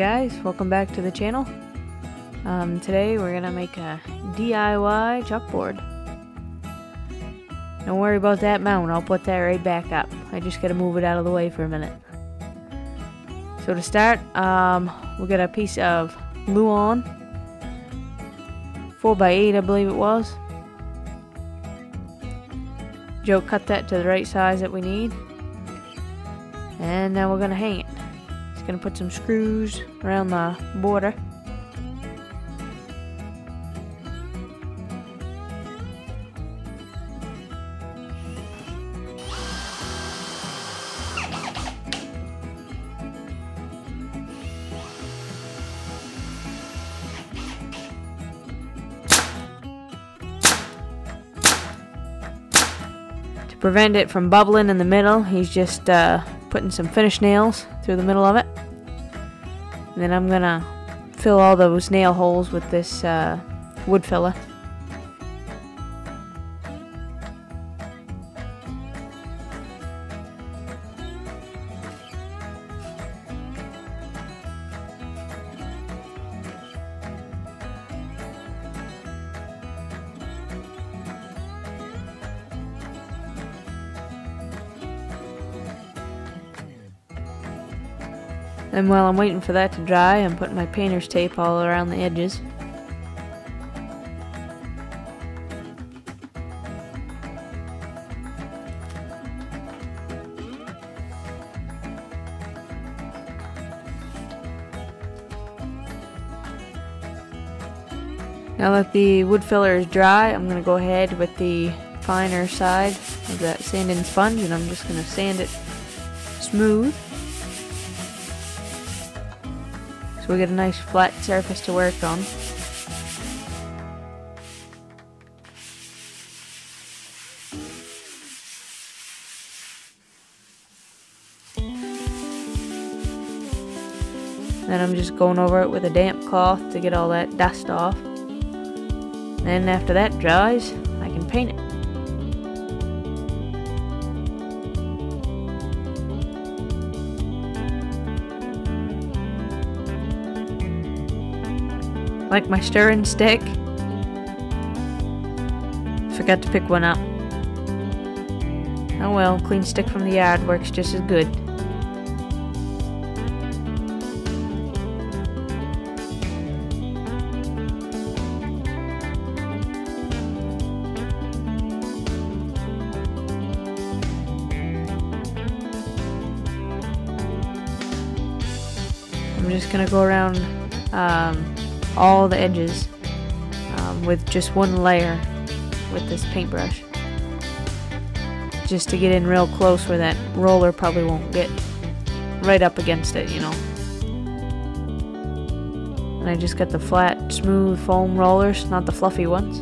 guys, welcome back to the channel. Um, today we're gonna make a DIY chalkboard. Don't worry about that mount, I'll put that right back up. I just gotta move it out of the way for a minute. So to start, um, we got a piece of Luan, 4x8 I believe it was. Joe cut that to the right size that we need. And now we're gonna hang it. Just gonna put some screws around the border. To prevent it from bubbling in the middle, he's just uh, putting some finish nails through the middle of it. And then I'm gonna fill all those nail holes with this uh, wood filler. And while I'm waiting for that to dry, I'm putting my painter's tape all around the edges. Now that the wood filler is dry, I'm going to go ahead with the finer side of that sanding sponge and I'm just going to sand it smooth. So we get a nice flat surface to work on. Then I'm just going over it with a damp cloth to get all that dust off. Then after that dries, I can paint it. Like my stirring stick. Forgot to pick one up. Oh well, clean stick from the yard works just as good. I'm just gonna go around um, all the edges um, with just one layer with this paintbrush. Just to get in real close where that roller probably won't get right up against it you know. And I just got the flat smooth foam rollers not the fluffy ones.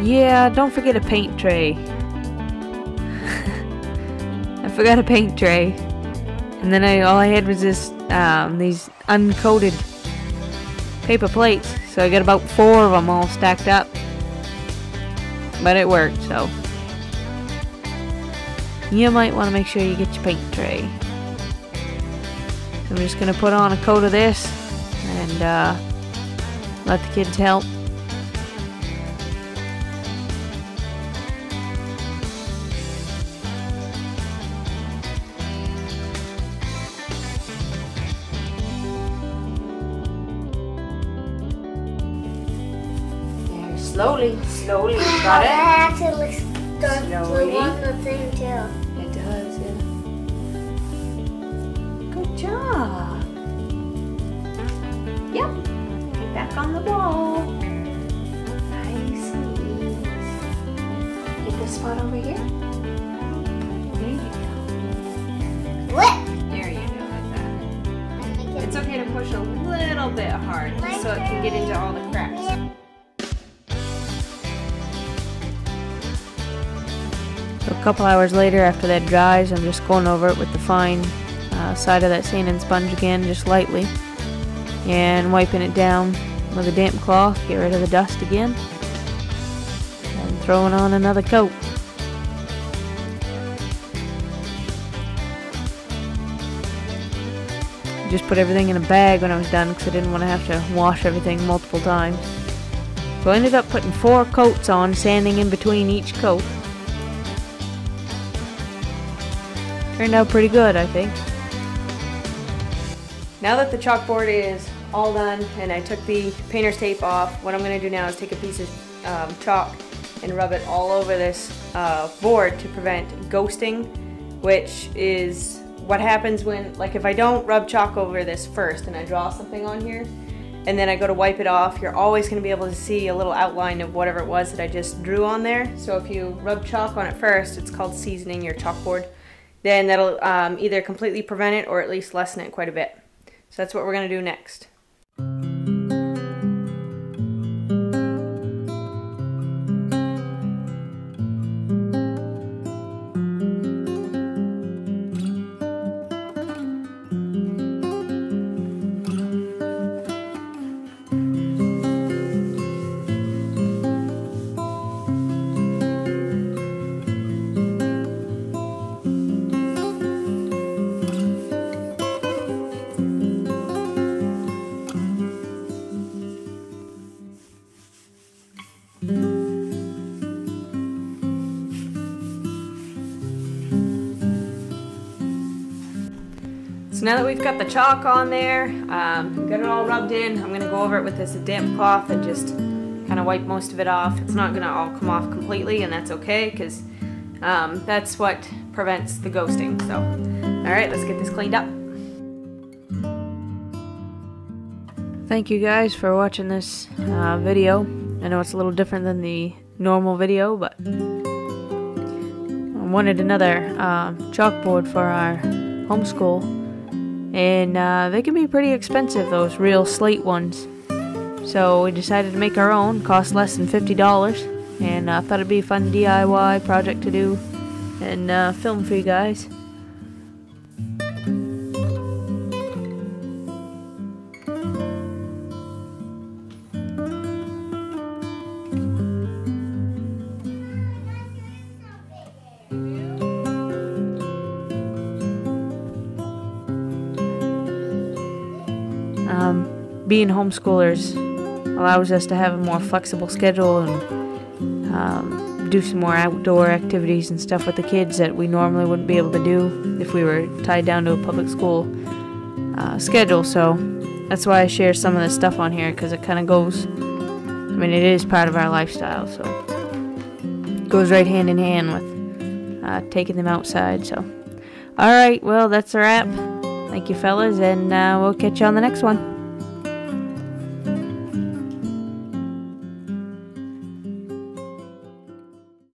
Yeah don't forget a paint tray forgot a paint tray. And then I all I had was this um, these uncoated paper plates. So I got about four of them all stacked up. But it worked, so you might want to make sure you get your paint tray. So I'm just gonna put on a coat of this and uh, let the kids help. Slowly, slowly, got It it? actually starts Slowly. to want the thing too. It does, yeah. Good job. Yep. Get back on the ball. Nice and easy. Get this spot over here. There you go. What? There you go. It's okay to push a little bit hard so it can get into all the cracks. a couple hours later after that dries, I'm just going over it with the fine uh, side of that sand and sponge again, just lightly, and wiping it down with a damp cloth, get rid of the dust again, and throwing on another coat. Just put everything in a bag when I was done because I didn't want to have to wash everything multiple times. So I ended up putting four coats on, sanding in between each coat. Turned out pretty good, I think. Now that the chalkboard is all done and I took the painter's tape off, what I'm going to do now is take a piece of um, chalk and rub it all over this uh, board to prevent ghosting, which is what happens when, like if I don't rub chalk over this first and I draw something on here, and then I go to wipe it off, you're always going to be able to see a little outline of whatever it was that I just drew on there. So if you rub chalk on it first, it's called seasoning your chalkboard, then that'll um, either completely prevent it or at least lessen it quite a bit. So that's what we're going to do next. So now that we've got the chalk on there, um, got it all rubbed in, I'm going to go over it with this damp cloth and just kind of wipe most of it off. It's not going to all come off completely and that's okay because um, that's what prevents the ghosting. So, alright, let's get this cleaned up. Thank you guys for watching this uh, video. I know it's a little different than the normal video, but I wanted another uh, chalkboard for our homeschool and uh, they can be pretty expensive those real slate ones. So we decided to make our own. Cost less than $50 and I uh, thought it'd be a fun DIY project to do. And uh, film for you guys being homeschoolers allows us to have a more flexible schedule and um, do some more outdoor activities and stuff with the kids that we normally wouldn't be able to do if we were tied down to a public school uh, schedule. So that's why I share some of this stuff on here because it kind of goes. I mean, it is part of our lifestyle, so it goes right hand in hand with uh, taking them outside. So, all right, well, that's a wrap. Thank you, fellas, and uh, we'll catch you on the next one.